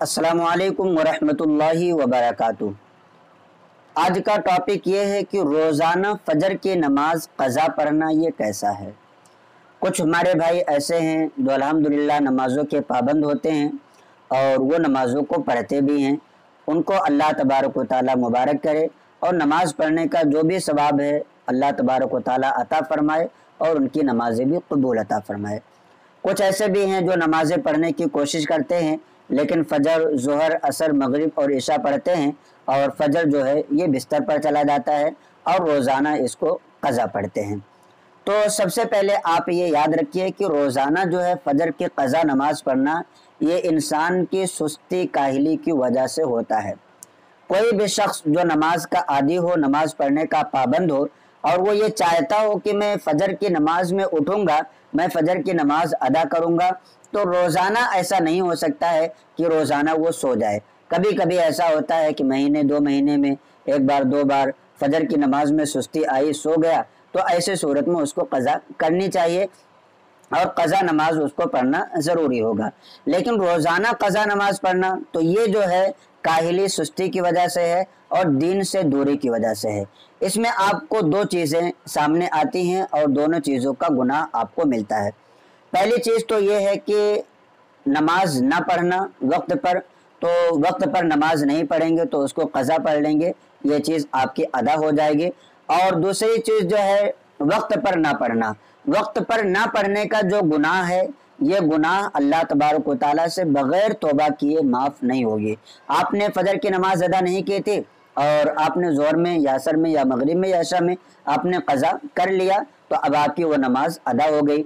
असलकम वरहमतुल्लाहि वबरकातुहू आज का टॉपिक ये है कि रोज़ाना फजर की नमाज़ कज़ा पढ़ना ये कैसा है? कुछ हमारे भाई ऐसे हैं जो अल्हम्दुलिल्लाह नमाज़ों के पाबंद होते हैं और वो नमाज़ों को पढ़ते भी हैं। उनको अल्लाह तबारक ताली मुबारक करे और नमाज़ पढ़ने का जो भी सवाब है, अल्लाह तबारक ताली अता फ़रमाए और उनकी नमाजें भी कबूल अता फ़रमाए। कुछ ऐसे भी हैं जो नमाज़ें पढ़ने की कोशिश करते हैं लेकिन फजर, जहर, असर, मगरिब और ईशा पढ़ते हैं और फजर जो है, ये बिस्तर पर चला जाता है और रोज़ाना इसको कज़ा पढ़ते हैं। तो सबसे पहले आप ये याद रखिए कि रोज़ाना जो है, फजर की कज़ा नमाज़ पढ़ना, ये इंसान की सुस्ती, काहली की वजह से होता है। कोई भी शख्स जो नमाज़ का आदि हो, नमाज़ पढ़ने का पाबंद हो और वो ये चाहता हो कि मैं फजर की नमाज़ में उठूँगा, मैं फजर की नमाज़ अदा करूँगा तो रोज़ाना ऐसा नहीं हो सकता है कि रोज़ाना वो सो जाए। कभी कभी ऐसा होता है कि महीने, दो महीने में, एक बार, दो बार फजर की नमाज़ में सुस्ती आई, सो गया तो ऐसे सूरत में उसको कज़ा करनी चाहिए और कज़ा नमाज़ उसको पढ़ना ज़रूरी होगा। लेकिन रोज़ाना कज़ा नमाज़ पढ़ना तो ये जो है काहिली सुस्ती की वजह से है और दीन से दूरी की वजह से है। इसमें आपको दो चीज़ें सामने आती हैं और दोनों चीज़ों का गुना आपको मिलता है। पहली चीज़ तो ये है कि नमाज़ ना पढ़ना वक्त पर तो वक्त पर नमाज़ नहीं पढ़ेंगे तो उसको कज़ा पढ़ लेंगे, ये चीज़ आपकी अदा हो जाएगी। और दूसरी चीज़ जो है, वक्त पर ना पढ़ना। वक्त पर ना पढ़ने का जो गुनाह है ये गुनाह अल्लाह तबारक से बग़ैर तोबा किए माफ़ नहीं होगी। आपने फजर की नमाज़ अदा नहीं की थी और आपने ज़ोर में, यासर में या मगरिब में या अशा में आपने कज़ा कर लिया तो अब आपकी वो नमाज़ अदा हो गई।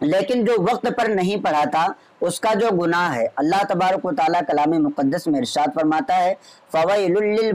लेकिन जो वक्त पर नहीं पढ़ा था, उसका जो गुनाह है, अल्लाह तबारक ताली कलाम मुक़दस में इरशाद फरमाता है फ़वैलदीन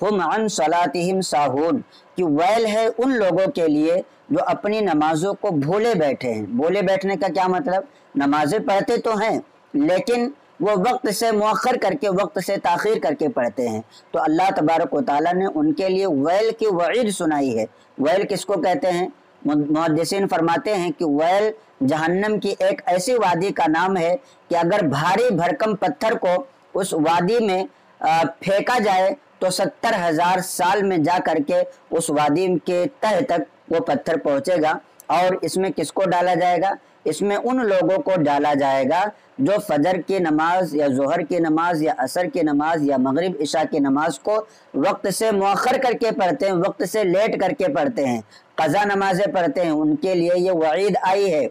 हम अन सलातिहिम साहून कि वैल है उन लोगों के लिए जो अपनी नमाजों को भूले बैठे हैं। भूले बैठने का क्या मतलब? नमाजें पढ़ते तो हैं, लेकिन वो वक्त से मौखर करके, वक्त से ताखिर करके पढ़ते हैं। तो अल्लाह तबारक ताली ने उनके लिए वैल की वईद सुनाई है। वैल किसको कहते हैं? मुहदसिन फरमाते हैं कि वैल जहन्नम की एक ऐसी वादी का नाम है कि अगर भारी भरकम पत्थर को उस वादी में फेंका जाए तो सत्तर हज़ार साल में जा करके उस वादी के तह तक वो पत्थर पहुंचेगा। और इसमें किसको डाला जाएगा? इसमें उन लोगों को डाला जाएगा जो फजर की नमाज़ या जहर की नमाज़ या असर की नमाज़ या मगरिब, इशा की नमाज़ को वक्त से मौखर करके पढ़ते हैं, वक्त से लेट करके पढ़ते हैं, कज़ा नमाजें पढ़ते हैं। उनके लिए ये वईद आई है।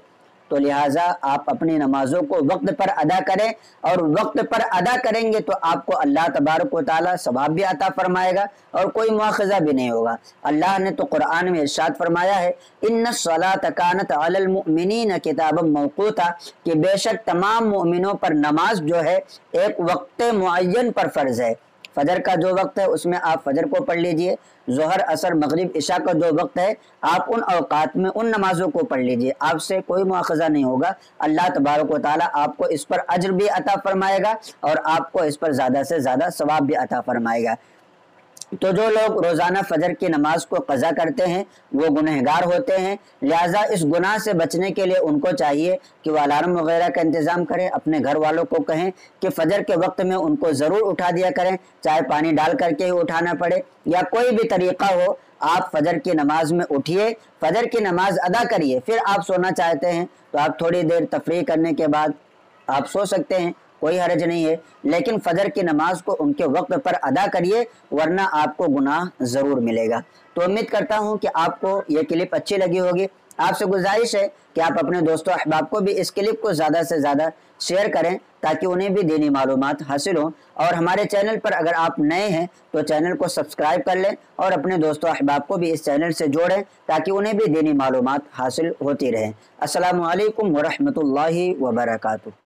तो लिहाजा आप अपनी नमाजों को वक्त पर अदा करें और वक्त पर अदा करेंगे तो आपको अल्लाह तबारक सवाब भी अता फरमाएगा और कोई मुआवजा भी नहीं होगा। अल्लाह ने तो कुरान में इर्शाद फरमाया है इन सलातकानत अलमिन किताब कि बेशक तमाम मोमिनों पर नमाज़ जो है, एक वक्त मुन पर फ़र्ज़ है। फजर का जो वक्त है, उसमें आप फजर को पढ़ लीजिए। जहर, असर, मगरब, इशा का जो वक्त है, आप उन अवकात में, उन नमाजों को पढ़ लीजिए। आपसे कोई मुआजा नहीं होगा। अल्लाह तबारक वाली आपको इस पर अजर भी अता फरमाएगा और आपको इस पर ज़्यादा से ज़्यादा सवाब भी अता फरमाएगा। तो जो लोग रोज़ाना फजर की नमाज़ को कज़ा करते हैं, वो गुनहगार होते हैं। लिहाजा इस गुनाह से बचने के लिए उनको चाहिए कि वो अलार्म वगैरह का इंतज़ाम करें, अपने घर वालों को कहें कि फजर के वक्त में उनको ज़रूर उठा दिया करें चाहे पानी डाल करके ही उठाना पड़े। या कोई भी तरीक़ा हो, आप फजर की नमाज़ में उठिए, फजर की नमाज़ अदा करिए, फिर आप सोना चाहते हैं तो आप थोड़ी देर तफरी करने के बाद आप सो सकते हैं। कोई हरज नहीं है। लेकिन फजर की नमाज़ को उनके वक्त पर अदा करिए, वरना आपको गुनाह ज़रूर मिलेगा। तो उम्मीद करता हूँ कि आपको ये क्लिप अच्छी लगी होगी। आपसे गुजारिश है कि आप अपने दोस्तों अहबाब को भी इस क्लिप को ज़्यादा से ज़्यादा शेयर करें, ताकि उन्हें भी दीनी मालूम हासिल हों। और हमारे चैनल पर अगर आप नए हैं तो चैनल को सब्सक्राइब कर लें और अपने दोस्तों अहबाब को भी इस चैनल से जोड़ें, ताकि उन्हें भी दीनी मालूम हासिल होती रहें। असलकम वरहमल वर्का